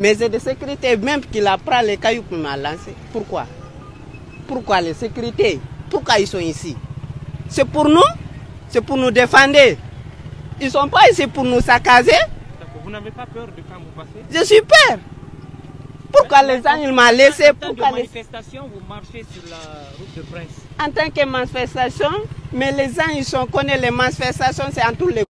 Mais c'est de sécurité même qu'il a pris les cailloux pour m'a lancé. Pourquoi? Pourquoi les sécurités? Pourquoi ils sont ici? C'est pour nous? C'est pour nous défendre? Ils ne sont pas ici pour nous saccager? Vous n'avez pas peur de quand vous passez? Je suis peur. Pourquoi les gens ils m'ont laissé? Pourquoi les- manifestation, vous marchez sur la route de Prince. En tant que manifestation, mais les gens ils sont connaissent les manifestations, c'est en tous les